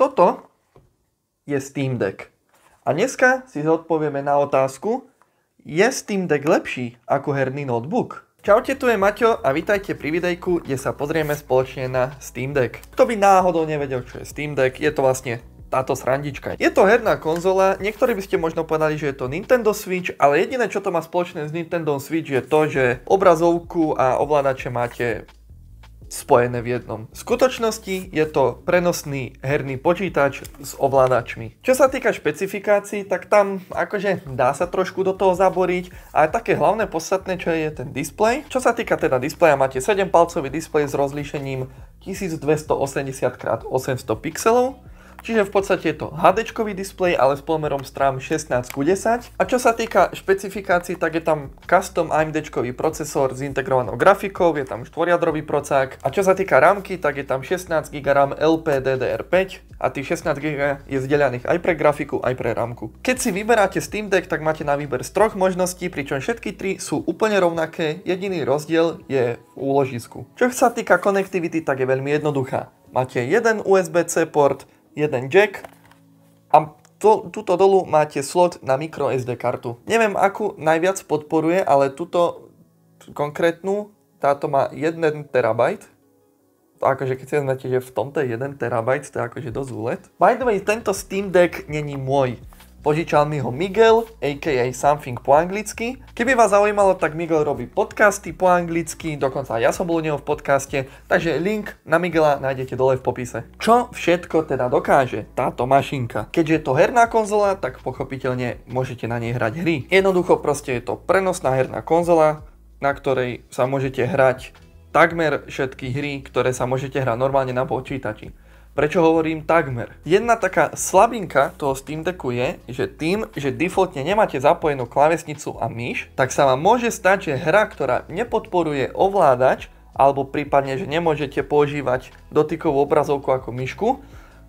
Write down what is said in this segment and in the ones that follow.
Toto je Steam Deck. A dneska si odpovieme na otázku, je Steam Deck lepší ako herný notebook? Čaute, tu je Maťo a vítajte pri videjku, kde sa pozrieme spoločne na Steam Deck. Kto by náhodou nevedel, čo je Steam Deck, je to vlastne táto srandička. Je to herná konzola, niektorí by ste možno povedali, že je to Nintendo Switch, ale jediné, čo to má spoločné s Nintendo Switch je to, že obrazovku a ovládače máte spojené v jednom. V skutočnosti je to prenosný herný počítač s ovládačmi. Čo sa týka špecifikácií, tak tam akože dá sa trošku do toho zaboriť, ale také hlavné podstatné, čo je ten displej. Čo sa týka teda displeja, máte 7 palcový displej s rozlíšením 1280x800 pixelov Čiže v podstate je to HD displej, ale s pomerom strán 16 ku 10. A čo sa týka špecifikácií, tak je tam custom AMD procesor s integrovanou grafikou, je tam štvoriadrový procák. A čo sa týka rámky, tak je tam 16 GB RAM LPDDR5 a tých 16 GB je zdieľaných aj pre grafiku, aj pre rámku. Keď si vyberáte Steam Deck, tak máte na výber z troch možností, pričom všetky tri sú úplne rovnaké, jediný rozdiel je v úložisku. Čo sa týka konektivity, tak je veľmi jednoduchá. Máte jeden USB-C port, jeden jack a to, tuto dolu máte slot na micro SD kartu. Neviem, akú najviac podporuje, ale tuto konkrétnu, táto má 1 terabajt. Akože keď si vezmete, že v tomto je 1 terabajt, to je akože dosť úlet. By the way, tento Steam Deck není môj. Požičal mi ho Miguel, aka Something po anglicky. Keby vás zaujímalo, tak Miguel robí podcasty po anglicky, dokonca ja som bol u neho v podcaste, takže link na Miguela nájdete dole v popise. Čo všetko teda dokáže táto mašinka? Keďže je to herná konzola, tak pochopiteľne môžete na nej hrať hry. Jednoducho proste je to prenosná herná konzola, na ktorej sa môžete hrať takmer všetky hry, ktoré sa môžete hrať normálne na počítači. Prečo hovorím takmer? Jedna taká slabinka toho Steam Decku je, že tým, že defaultne nemáte zapojenú klávesnicu a myš, tak sa vám môže stať, že hra, ktorá nepodporuje ovládač, alebo prípadne, že nemôžete používať dotykovú obrazovku ako myšku,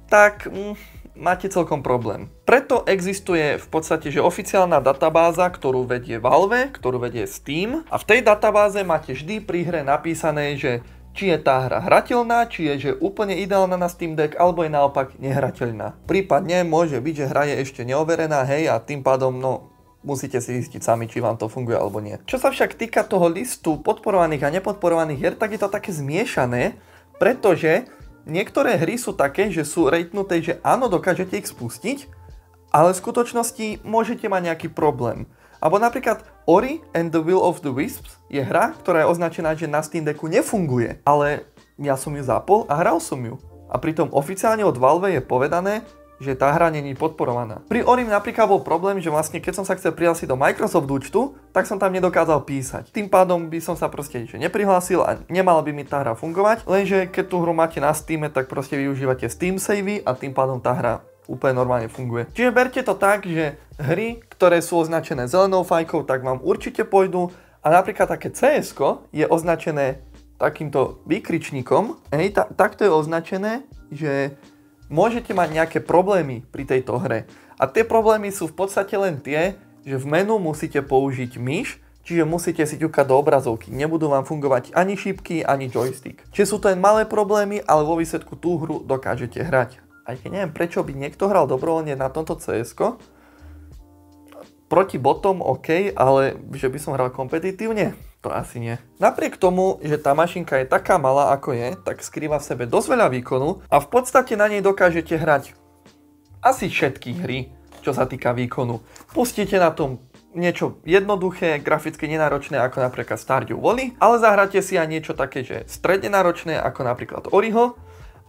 tak mm, máte celkom problém. Preto existuje v podstate že oficiálna databáza, ktorú vedie Valve, ktorú vedie Steam a v tej databáze máte vždy pri hre napísané, že či je tá hra hrateľná, či je že úplne ideálna na Steam Deck, alebo je naopak nehrateľná. Prípadne môže byť, že hra je ešte neoverená, hej, a tým pádom, no, musíte si zistiť sami, či vám to funguje alebo nie. Čo sa však týka toho listu podporovaných a nepodporovaných hier, tak je to také zmiešané, pretože niektoré hry sú také, že sú rejtnuté, že áno, dokážete ich spustiť, ale v skutočnosti môžete mať nejaký problém. Alebo napríklad Ori and the Will of the Wisps je hra, ktorá je označená, že na Steam Decku nefunguje, ale ja som ju zapol a hral som ju. A pritom oficiálne od Valve je povedané, že tá hra není podporovaná. Pri Orim napríklad bol problém, že vlastne keď som sa chcel prihlásiť do Microsoft účtu, tak som tam nedokázal písať. Tým pádom by som sa proste že neprihlásil a nemala by mi tá hra fungovať, lenže keď tú hru máte na Steam, tak proste využívate Steam savey a tým pádom tá hra úplne normálne funguje. Čiže berte to tak, že hry, ktoré sú označené zelenou fajkou, tak vám určite pôjdu a napríklad také cs je označené takýmto výkričníkom, hej, ta, takto je označené, že môžete mať nejaké problémy pri tejto hre. A tie problémy sú v podstate len tie, že v menu musíte použiť myš, čiže musíte si ťukať do obrazovky. Nebudú vám fungovať ani šipky, ani joystick. Čiže sú to len malé problémy, ale vo výsledku tú hru dokážete hrať aj keď neviem prečo by niekto hral dobrovoľne na tomto cs proti botom OK, ale že by som hral kompetitívne? To asi nie. Napriek tomu, že tá mašinka je taká malá ako je, tak skrýva v sebe dosť veľa výkonu a v podstate na nej dokážete hrať asi všetky hry, čo sa týka výkonu. Pustíte na tom niečo jednoduché, graficky nenáročné ako napríklad Stardew Valley, ale zahráte si aj niečo také, že stredne náročné ako napríklad Oriho,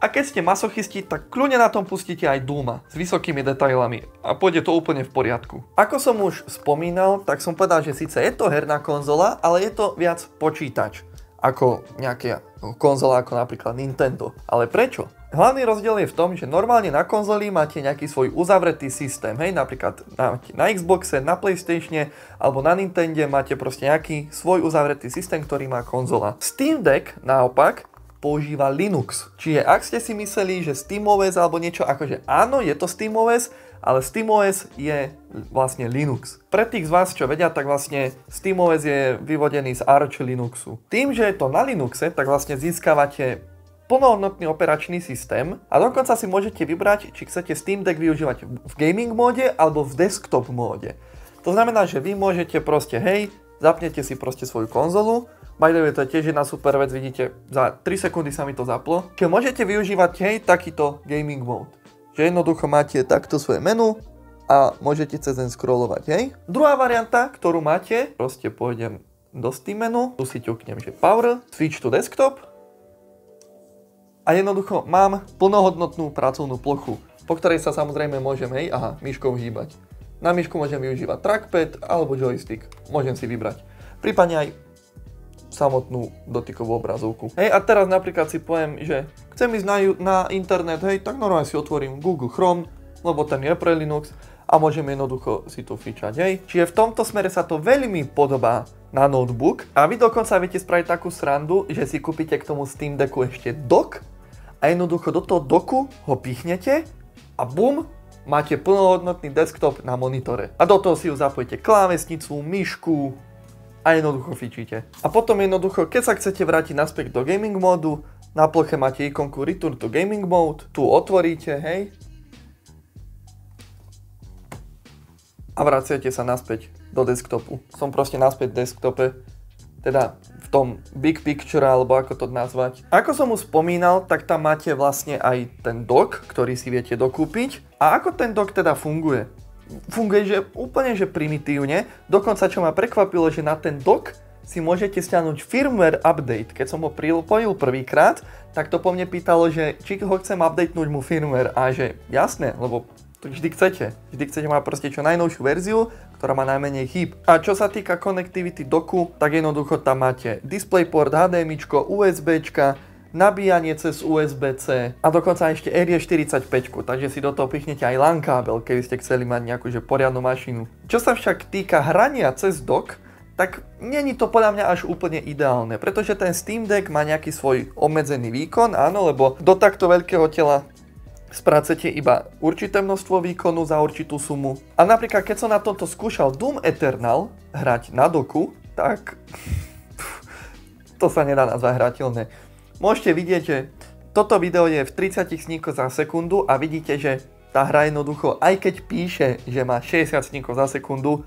a keď ste masochisti, tak kľudne na tom pustíte aj Duma s vysokými detailami a pôjde to úplne v poriadku. Ako som už spomínal, tak som povedal, že síce je to herná konzola, ale je to viac počítač ako nejaká konzola ako napríklad Nintendo. Ale prečo? Hlavný rozdiel je v tom, že normálne na konzoli máte nejaký svoj uzavretý systém, hej, napríklad na, na Xboxe, na Playstatione alebo na Nintendo máte proste nejaký svoj uzavretý systém, ktorý má konzola. Steam Deck naopak používa Linux. Čiže ak ste si mysleli, že SteamOS alebo niečo akože áno, je to SteamOS, ale SteamOS je vlastne Linux. Pre tých z vás, čo vedia, tak vlastne SteamOS je vyvodený z Arch Linuxu. Tým, že je to na Linuxe, tak vlastne získavate plnohodnotný operačný systém a dokonca si môžete vybrať, či chcete Steam Deck využívať v gaming móde alebo v desktop móde. To znamená, že vy môžete proste, hej, zapnete si proste svoju konzolu, by the way, to je tiež jedna super vec, vidíte, za 3 sekundy sa mi to zaplo. Čiže môžete využívať, hej, takýto gaming mode. Že jednoducho máte takto svoje menu, a môžete cez ten scrollovať, hej. Druhá varianta, ktorú máte, proste pôjdem do Steam menu, tu si ťuknem, že Power, Switch to Desktop a jednoducho mám plnohodnotnú pracovnú plochu, po ktorej sa samozrejme môžem, hej, aha, myškou hýbať. Na myšku môžem využívať trackpad alebo joystick, môžem si vybrať. Prípadne aj samotnú dotykovú obrazovku. Hej, a teraz napríklad si poviem, že chcem ísť na, na internet, hej, tak normálne si otvorím Google Chrome, lebo ten je pre Linux a môžeme jednoducho si tu fičať, hej. Čiže v tomto smere sa to veľmi podobá na notebook a vy dokonca viete spraviť takú srandu, že si kúpite k tomu Steam Decku ešte dock a jednoducho do toho doku ho pichnete a bum, máte plnohodnotný desktop na monitore. A do toho si ju zapojíte klávesnicu, myšku a jednoducho fičíte. A potom jednoducho, keď sa chcete vrátiť naspäť do gaming módu, na ploche máte ikonku Return to Gaming Mode, tu otvoríte, hej, a vraciate sa naspäť do desktopu. Som proste naspäť v desktope, teda v tom big picture, alebo ako to nazvať. Ako som už spomínal, tak tam máte vlastne aj ten dock, ktorý si viete dokúpiť. A ako ten dock teda funguje? Funguje že úplne že primitívne, dokonca čo ma prekvapilo, že na ten dock si môžete stiahnuť firmware update. Keď som ho pripojil prvýkrát, tak to po mne pýtalo, že či ho chcem updatenúť mu firmware a že jasné, lebo to vždy chcete. Vždy chcete mať proste čo najnovšiu verziu, ktorá má najmenej chýb. A čo sa týka connectivity doku, tak jednoducho tam máte DisplayPort, HDMI, USB, nabíjanie cez USB-C a dokonca ešte RE45, takže si do toho pichnete aj LAN kábel, keby ste chceli mať nejakú že poriadnu mašinu. Čo sa však týka hrania cez dok, tak není to podľa mňa až úplne ideálne, pretože ten Steam Deck má nejaký svoj obmedzený výkon, áno, lebo do takto veľkého tela spracete iba určité množstvo výkonu za určitú sumu. A napríklad, keď som na tomto skúšal Doom Eternal hrať na doku, tak to sa nedá nazvať hrateľné. Môžete vidieť, že toto video je v 30 snímkoch za sekundu a vidíte, že tá hra jednoducho, aj keď píše, že má 60 snímkov za sekundu,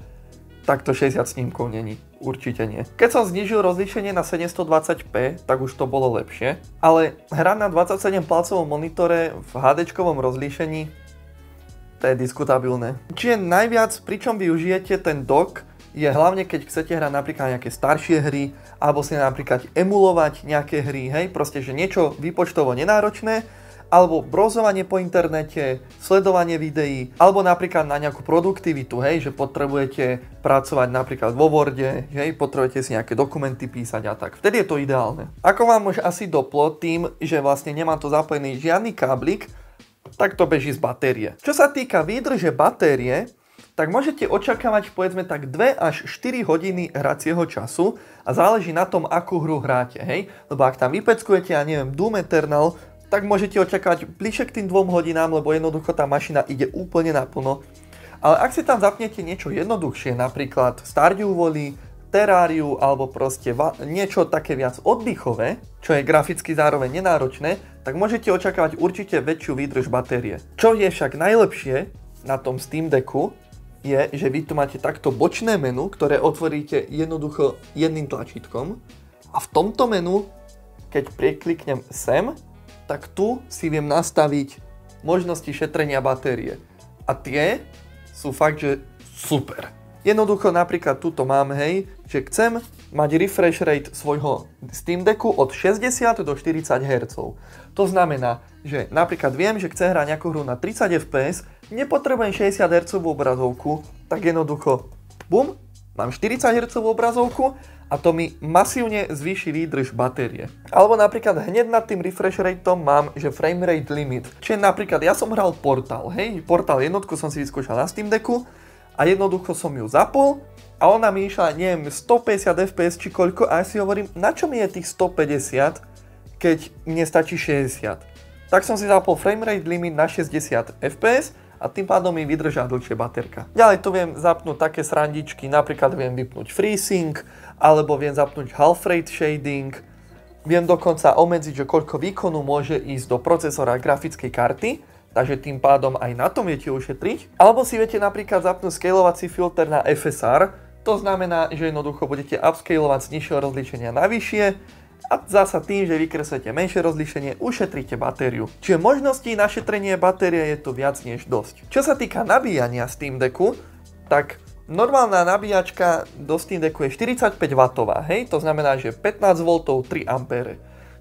tak to 60 snímkov není. Určite nie. Keď som znižil rozlíšenie na 720p, tak už to bolo lepšie, ale hra na 27 palcovom monitore v HD rozlíšení, to je diskutabilné. Čiže najviac, pričom využijete ten dock, je hlavne keď chcete hrať napríklad nejaké staršie hry, alebo si napríklad emulovať nejaké hry, hej, proste, že niečo výpočtovo nenáročné, alebo brozovanie po internete, sledovanie videí, alebo napríklad na nejakú produktivitu, hej, že potrebujete pracovať napríklad vo Worde, hej, potrebujete si nejaké dokumenty písať a tak. Vtedy je to ideálne. Ako vám už asi doplo tým, že vlastne nemá to zapojený žiadny káblik, tak to beží z batérie. Čo sa týka výdrže batérie, tak môžete očakávať povedzme tak 2 až 4 hodiny hracieho času a záleží na tom, akú hru hráte, hej? Lebo ak tam vypeckujete, ja neviem, Doom Eternal, tak môžete očakávať bližšie k tým dvom hodinám, lebo jednoducho tá mašina ide úplne naplno. Ale ak si tam zapnete niečo jednoduchšie, napríklad Stardew Valley, Terráriu alebo proste niečo také viac oddychové, čo je graficky zároveň nenáročné, tak môžete očakávať určite väčšiu výdrž batérie. Čo je však najlepšie na tom Steam Decku, je, že vy tu máte takto bočné menu, ktoré otvoríte jednoducho jedným tlačítkom a v tomto menu, keď prekliknem sem, tak tu si viem nastaviť možnosti šetrenia batérie. A tie sú fakt, že super. Jednoducho napríklad tuto mám, hej, že chcem mať refresh rate svojho Steam Decku od 60 do 40 Hz. To znamená, že napríklad viem, že chcem hrať nejakú hru na 30 fps, nepotrebujem 60 Hz obrazovku, tak jednoducho, bum, mám 40 Hz obrazovku a to mi masívne zvýši výdrž batérie. Alebo napríklad hneď nad tým refresh rateom mám, že frame rate limit. Čiže napríklad ja som hral Portal, hej, Portal jednotku som si vyskúšal na Steam Decku a jednoducho som ju zapol a ona mi išla, neviem, 150 fps či koľko a ja si hovorím, na čo mi je tých 150, keď mne stačí 60. Tak som si zapol frame rate limit na 60 fps a tým pádom mi vydržá dlhšie baterka. Ďalej tu viem zapnúť také srandičky, napríklad viem vypnúť FreeSync, alebo viem zapnúť half rate shading, Viem dokonca obmedziť, že koľko výkonu môže ísť do procesora grafickej karty, takže tým pádom aj na tom viete ušetriť. Alebo si viete napríklad zapnúť scalovací filter na FSR, to znamená, že jednoducho budete upscalovať z nižšieho rozlíšenia na vyššie a zasa tým, že vykreslete menšie rozlíšenie, ušetríte batériu. Čiže možností na šetrenie batérie je tu viac než dosť. Čo sa týka nabíjania Steam Decku, tak normálna nabíjačka do Steam Decku je 45W, hej, to znamená, že 15V 3A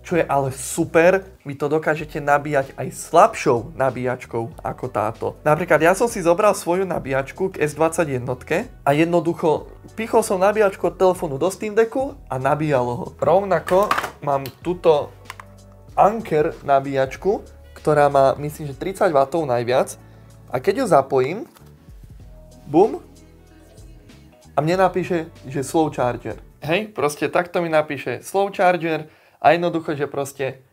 čo je ale super, vy to dokážete nabíjať aj slabšou nabíjačkou ako táto. Napríklad ja som si zobral svoju nabíjačku k S21 a jednoducho pichol som nabíjačku od telefónu do Steam Decku a nabíjalo ho. Rovnako mám túto Anker nabíjačku, ktorá má myslím, že 30 W najviac a keď ju zapojím, bum, a mne napíše, že slow charger. Hej, proste takto mi napíše slow charger, a jednoducho, že proste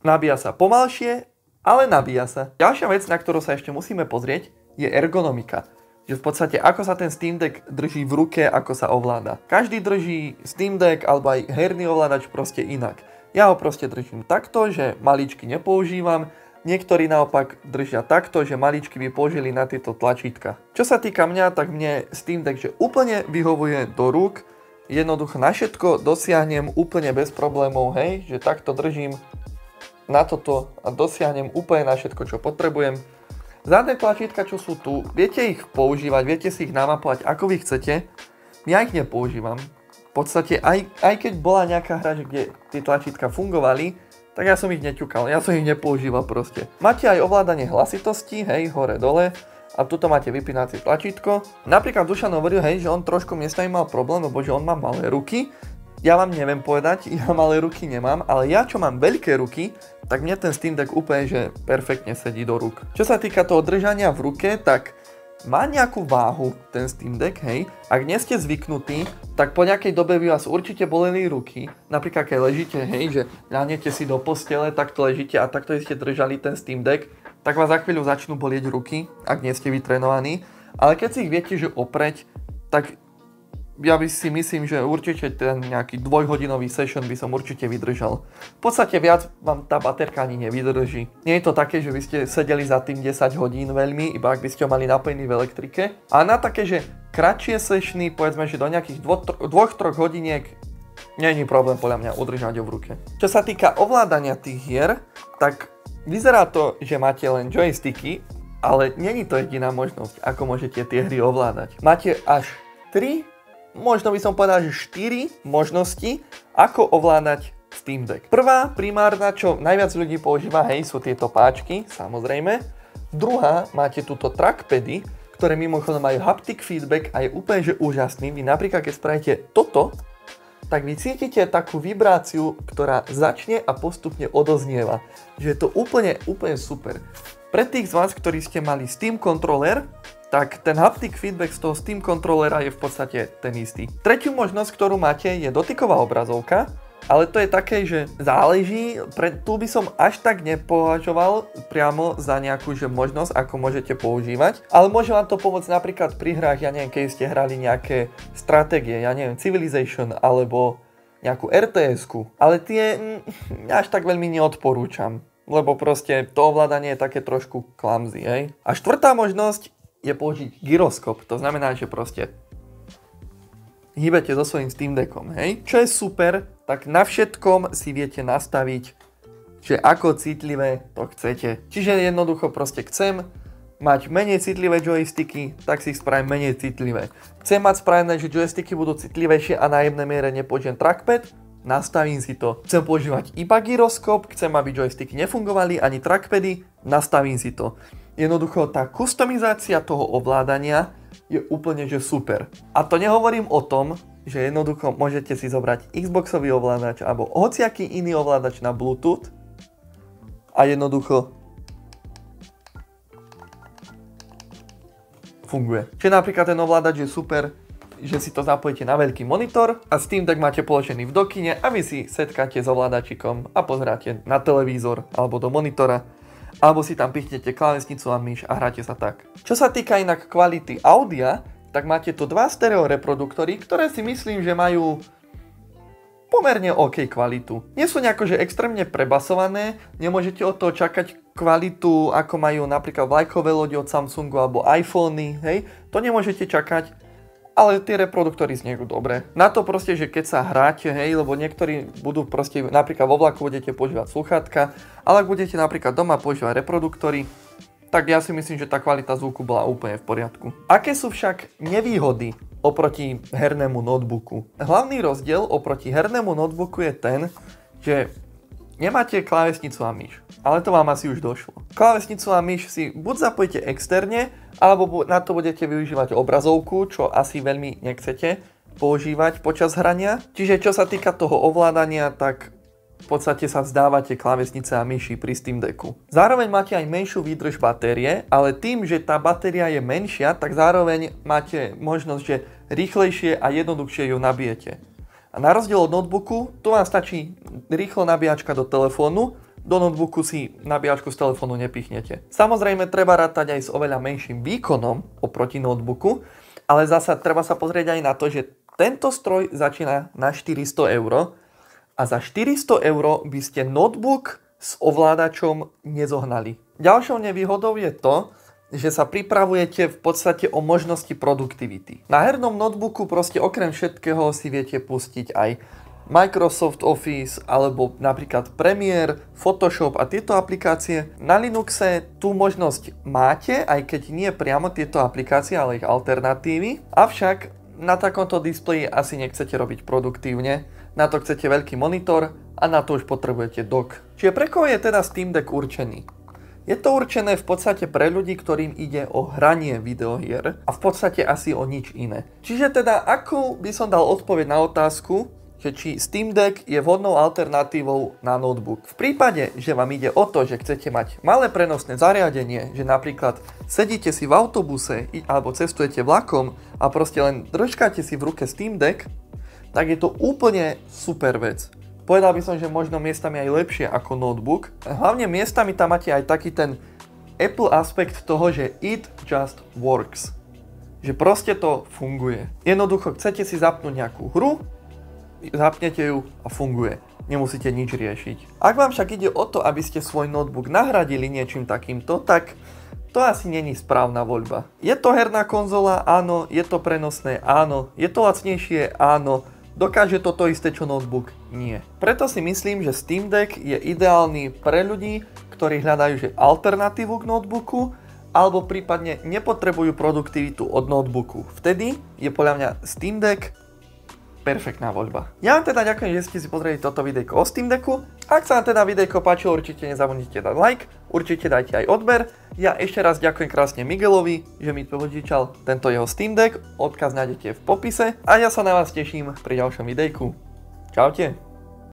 nabíja sa pomalšie, ale nabíja sa. Ďalšia vec, na ktorú sa ešte musíme pozrieť, je ergonomika. Že v podstate ako sa ten Steam Deck drží v ruke, ako sa ovláda. Každý drží Steam Deck alebo aj herný ovládač proste inak. Ja ho proste držím takto, že maličky nepoužívam, Niektorí naopak držia takto, že maličky by použili na tieto tlačítka. Čo sa týka mňa, tak mne Steam Deck že úplne vyhovuje do rúk, jednoducho na všetko dosiahnem úplne bez problémov, hej, že takto držím na toto a dosiahnem úplne na všetko, čo potrebujem. Zadné tlačítka, čo sú tu, viete ich používať, viete si ich namapovať, ako vy chcete. Ja ich nepoužívam. V podstate aj, aj keď bola nejaká hra, kde tie tlačítka fungovali, tak ja som ich neťukal, ja som ich nepoužíval proste. Máte aj ovládanie hlasitosti, hej, hore, dole, a tuto máte vypínacie tlačítko. Napríklad Dušan hovoril, hej, že on trošku miestami mal problém, lebo že on má malé ruky. Ja vám neviem povedať, ja malé ruky nemám, ale ja čo mám veľké ruky, tak mne ten Steam Deck úplne že perfektne sedí do rúk. Čo sa týka toho držania v ruke, tak má nejakú váhu ten Steam Deck, hej. Ak nie ste zvyknutí, tak po nejakej dobe by vás určite boleli ruky. Napríklad keď ležíte, hej, že ľahnete si do postele, takto ležíte a takto ste držali ten Steam Deck, tak vás za chvíľu začnú bolieť ruky, ak nie ste vytrenovaní. Ale keď si ich viete, že opreť, tak ja by si myslím, že určite ten nejaký dvojhodinový session by som určite vydržal. V podstate viac vám tá baterka ani nevydrží. Nie je to také, že by ste sedeli za tým 10 hodín veľmi, iba ak by ste ho mali napojený v elektrike. A na také, že kratšie sessiony, povedzme, že do nejakých 2-3 hodiniek, nie je problém podľa mňa udržať ho v ruke. Čo sa týka ovládania tých hier, tak Vyzerá to, že máte len joysticky, ale není to jediná možnosť, ako môžete tie hry ovládať. Máte až 3, možno by som povedal, že 4 možnosti, ako ovládať Steam Deck. Prvá, primárna, čo najviac ľudí používa, hej, sú tieto páčky, samozrejme. Druhá, máte túto trackpady, ktoré mimochodom majú haptic feedback a je úplne že úžasný. Vy napríklad, keď spravíte toto, tak vy cítite takú vibráciu, ktorá začne a postupne odoznieva. Že je to úplne, úplne super. Pre tých z vás, ktorí ste mali Steam Controller, tak ten haptic feedback z toho Steam Controllera je v podstate ten istý. Tretiu možnosť, ktorú máte, je dotyková obrazovka, ale to je také, že záleží, pre, tu by som až tak nepovažoval priamo za nejakú že možnosť, ako môžete používať, ale môže vám to pomôcť napríklad pri hrách, ja neviem, keď ste hrali nejaké stratégie, ja neviem, Civilization alebo nejakú RTS-ku, ale tie mm, až tak veľmi neodporúčam, lebo proste to ovládanie je také trošku clumsy, hej. A štvrtá možnosť je použiť gyroskop, to znamená, že proste hýbete so svojím Steam Deckom, hej. Čo je super, tak na všetkom si viete nastaviť, že ako citlivé to chcete. Čiže jednoducho proste chcem mať menej citlivé joysticky, tak si ich spravím menej citlivé. Chcem mať spravené, že joysticky budú citlivejšie a na jemnej miere nepoužijem trackpad, nastavím si to. Chcem používať iba gyroskop, chcem, aby joysticky nefungovali, ani trackpady, nastavím si to. Jednoducho tá kustomizácia toho ovládania je úplne že super. A to nehovorím o tom, že jednoducho môžete si zobrať Xboxový ovládač alebo hociaký iný ovládač na Bluetooth a jednoducho funguje. Čiže napríklad ten ovládač je super, že si to zapojíte na veľký monitor a Steam Deck máte položený v dokine a vy si setkáte s ovládačikom a pozráte na televízor alebo do monitora alebo si tam pichnete klávesnicu a myš a hráte sa tak. Čo sa týka inak kvality audia, tak máte tu dva stereo reproduktory, ktoré si myslím, že majú pomerne OK kvalitu. Nie sú nejako, že extrémne prebasované, nemôžete od toho čakať kvalitu, ako majú napríklad vlajkové lodi od Samsungu alebo iPhony, hej, to nemôžete čakať, ale tie reproduktory znejú dobre. Na to proste, že keď sa hráte, hej, lebo niektorí budú proste, napríklad vo vlaku budete používať sluchátka, ale ak budete napríklad doma používať reproduktory, tak ja si myslím, že tá kvalita zvuku bola úplne v poriadku. Aké sú však nevýhody oproti hernému notebooku? Hlavný rozdiel oproti hernému notebooku je ten, že nemáte klávesnicu a myš, ale to vám asi už došlo. Klávesnicu a myš si buď zapojíte externe, alebo na to budete využívať obrazovku, čo asi veľmi nechcete používať počas hrania. Čiže čo sa týka toho ovládania, tak v podstate sa vzdávate klávesnice a myši pri Steam Decku. Zároveň máte aj menšiu výdrž batérie, ale tým, že tá batéria je menšia, tak zároveň máte možnosť, že rýchlejšie a jednoduchšie ju nabijete. A na rozdiel od notebooku, tu vám stačí rýchlo nabíjačka do telefónu, do notebooku si nabíjačku z telefónu nepichnete. Samozrejme treba rátať aj s oveľa menším výkonom oproti notebooku, ale zasa treba sa pozrieť aj na to, že tento stroj začína na 400 eur a za 400 eur by ste notebook s ovládačom nezohnali. Ďalšou nevýhodou je to, že sa pripravujete v podstate o možnosti produktivity. Na hernom notebooku proste okrem všetkého si viete pustiť aj Microsoft Office alebo napríklad Premiere, Photoshop a tieto aplikácie. Na Linuxe tú možnosť máte, aj keď nie priamo tieto aplikácie, ale ich alternatívy. Avšak na takomto displeji asi nechcete robiť produktívne, na to chcete veľký monitor a na to už potrebujete dock. Čiže pre koho je teda Steam Deck určený? Je to určené v podstate pre ľudí, ktorým ide o hranie videohier a v podstate asi o nič iné. Čiže teda, ako by som dal odpoveď na otázku, že či Steam Deck je vhodnou alternatívou na notebook. V prípade, že vám ide o to, že chcete mať malé prenosné zariadenie, že napríklad sedíte si v autobuse alebo cestujete vlakom a proste len držkáte si v ruke Steam Deck, tak je to úplne super vec. Povedal by som, že možno miestami aj lepšie ako notebook. Hlavne miestami tam máte aj taký ten Apple aspekt toho, že it just works. Že proste to funguje. Jednoducho chcete si zapnúť nejakú hru, zapnete ju a funguje. Nemusíte nič riešiť. Ak vám však ide o to, aby ste svoj notebook nahradili niečím takýmto, tak to asi není správna voľba. Je to herná konzola? Áno. Je to prenosné? Áno. Je to lacnejšie? Áno Dokáže toto isté, čo notebook? Nie. Preto si myslím, že Steam Deck je ideálny pre ľudí, ktorí hľadajú že alternatívu k notebooku, alebo prípadne nepotrebujú produktivitu od notebooku. Vtedy je podľa mňa Steam Deck perfektná voľba. Ja vám teda ďakujem, že ste si pozreli toto videjko o Steam Decku. Ak sa vám teda videjko páčilo, určite nezabudnite dať like, určite dajte aj odber. Ja ešte raz ďakujem krásne Miguelovi, že mi požičal tento jeho Steam Deck, odkaz nájdete v popise a ja sa na vás teším pri ďalšom videjku. Čaute.